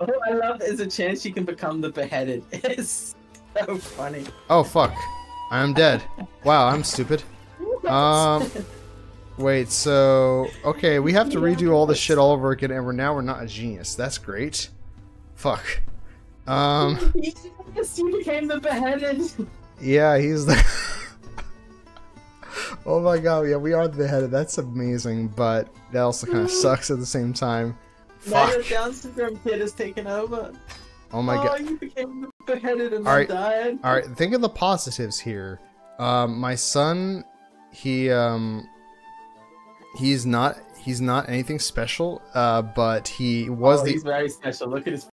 All I love is a chance she can become the beheaded. It's so funny. Oh fuck. I'm dead. Wow, I'm stupid. Um wait, so okay, we have to redo all this shit all over again and we're now we're not a genius. That's great. Fuck. Um he became the beheaded. yeah, he's the Oh my god, yeah, we are the beheaded. That's amazing, but that also kind of sucks at the same time. Now your. Down syndrome kid has taken over. Oh my oh, god. you became the beheaded and Alright. then died. All right, think of the positives here. Um, my son, he um, he's not he's not anything special. Uh, but he was oh, the he's very special. Look at his